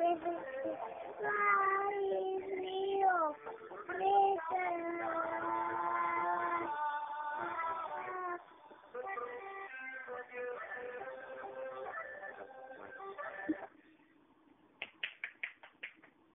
crazy. Bye.